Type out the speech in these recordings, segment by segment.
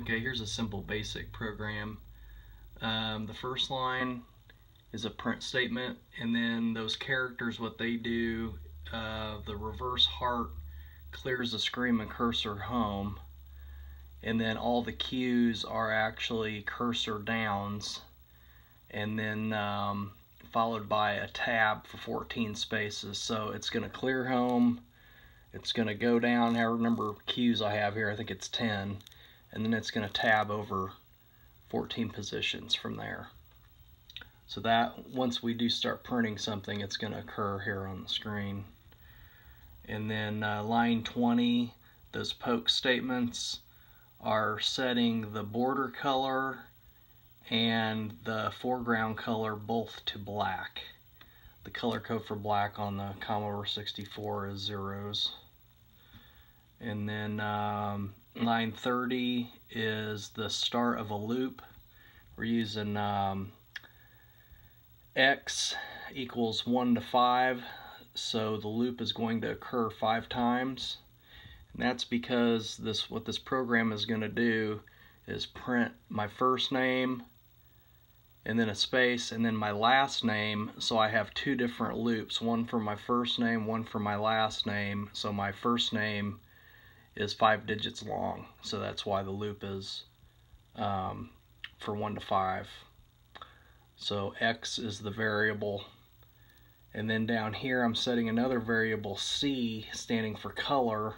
Okay, here's a simple basic program. Um, the first line is a print statement and then those characters what they do uh, the reverse heart clears the screen and cursor home and then all the cues are actually cursor downs and then um, followed by a tab for 14 spaces. So it's going to clear home it's going to go down. However number of cues I have here I think it's 10 and then it's going to tab over 14 positions from there so that once we do start printing something it's going to occur here on the screen and then uh, line 20 those poke statements are setting the border color and the foreground color both to black. The color code for black on the Commodore 64 is zeros. And then um, line 30 is the start of a loop. We're using um, x equals 1 to 5, so the loop is going to occur five times. And that's because this what this program is going to do is print my first name and then a space and then my last name so I have two different loops one for my first name one for my last name so my first name is five digits long. So that's why the loop is um, for one to five. So X is the variable. And then down here I'm setting another variable C standing for color.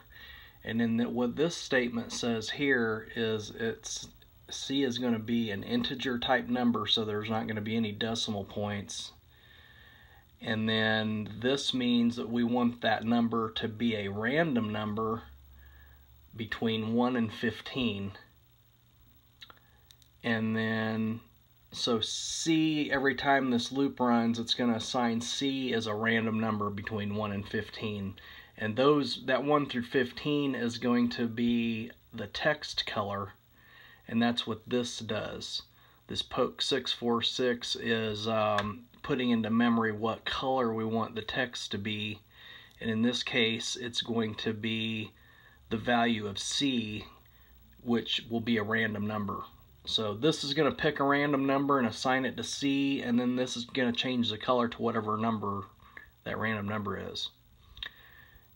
And then the, what this statement says here is it's C is going to be an integer type number, so there's not going to be any decimal points. And then this means that we want that number to be a random number between 1 and 15. And then, so C, every time this loop runs, it's going to assign C as a random number between 1 and 15 and those that 1 through 15 is going to be the text color and that's what this does. This poke 646 is um, putting into memory what color we want the text to be. And in this case it's going to be the value of C which will be a random number so this is going to pick a random number and assign it to C and then this is going to change the color to whatever number that random number is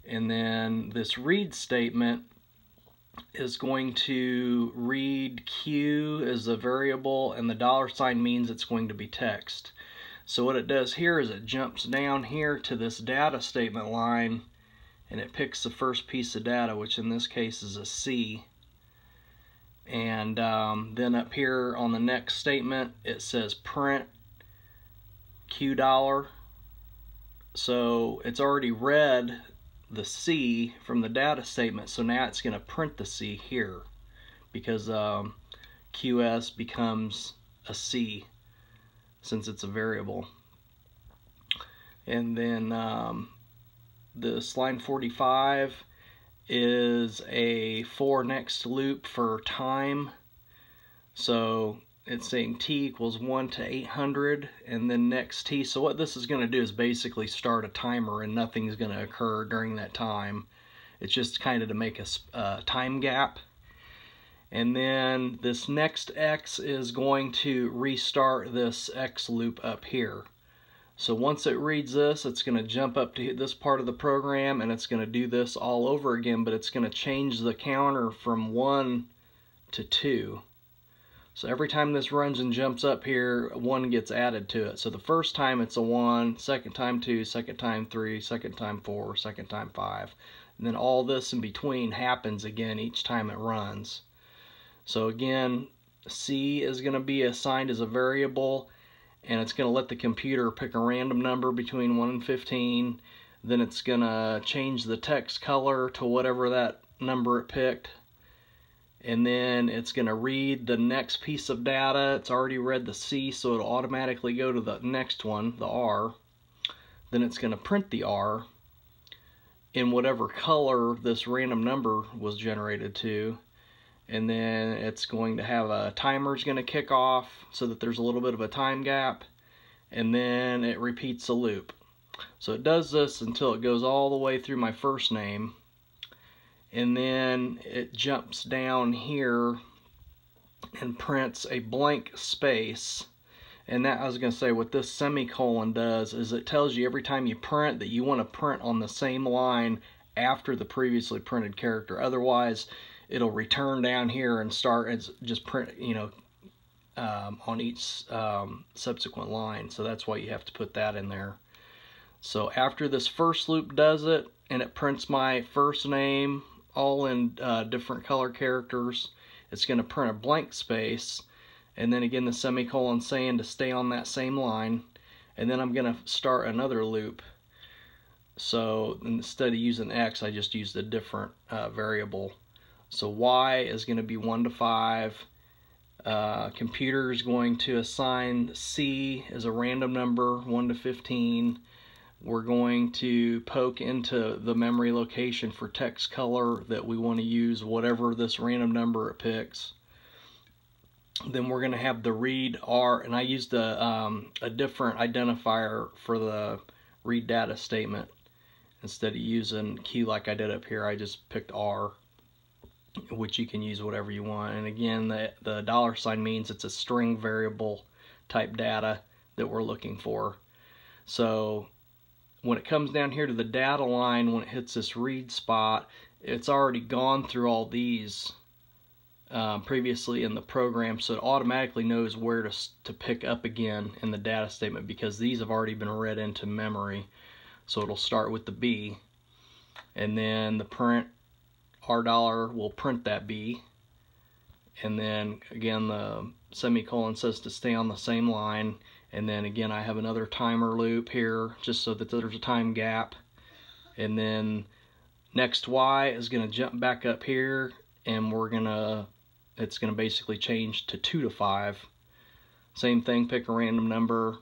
and then this read statement is going to read Q as a variable and the dollar sign means it's going to be text. So what it does here is it jumps down here to this data statement line and it picks the first piece of data which in this case is a C and um, then up here on the next statement it says print Q dollar so it's already read the C from the data statement. So now it's going to print the C here because um, QS becomes a C since it's a variable. And then um, this line 45 is a for next loop for time. So it's saying t equals 1 to 800 and then next t. So what this is going to do is basically start a timer and nothing's going to occur during that time. It's just kind of to make a uh, time gap. And then this next x is going to restart this x loop up here. So once it reads this, it's going to jump up to this part of the program and it's going to do this all over again, but it's going to change the counter from 1 to 2. So every time this runs and jumps up here, one gets added to it. So the first time it's a one, second time two, second time three, second time four, second time five. And then all this in between happens again each time it runs. So again, C is going to be assigned as a variable and it's going to let the computer pick a random number between 1 and 15. Then it's going to change the text color to whatever that number it picked and then it's going to read the next piece of data. It's already read the C, so it'll automatically go to the next one, the R. Then it's going to print the R in whatever color this random number was generated to. And then it's going to have a timer is going to kick off so that there's a little bit of a time gap. And then it repeats the loop. So it does this until it goes all the way through my first name and then it jumps down here and prints a blank space and that I was going to say what this semicolon does is it tells you every time you print that you want to print on the same line after the previously printed character otherwise it'll return down here and start as just print you know um, on each um, subsequent line. So that's why you have to put that in there. So after this first loop does it and it prints my first name all in uh, different color characters it's going to print a blank space. And then again the semicolon saying to stay on that same line. And then I'm going to start another loop. So instead of using X I just used a different uh, variable so Y is going to be 1 to 5 uh, computer is going to assign C as a random number 1 to 15 we're going to poke into the memory location for text color that we want to use whatever this random number it picks. Then we're going to have the read R, and I used a, um, a different identifier for the read data statement. Instead of using key like I did up here, I just picked R, which you can use whatever you want. And again, the, the dollar sign means it's a string variable type data that we're looking for. So when it comes down here to the data line, when it hits this read spot, it's already gone through all these um, previously in the program so it automatically knows where to, to pick up again in the data statement because these have already been read into memory so it'll start with the B and then the print R dollar will print that B. And then again the semicolon says to stay on the same line. And then again I have another timer loop here just so that there's a time gap. And then next Y is going to jump back up here and we're going to it's going to basically change to 2 to 5. Same thing, pick a random number,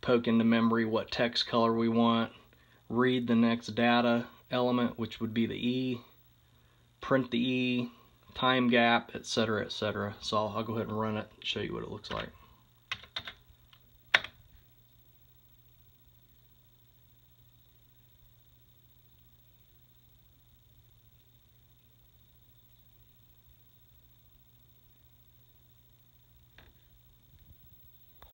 poke into memory what text color we want, read the next data element, which would be the E, print the E, time gap, etc., etc. So I'll, go ahead and run it show you what it looks like.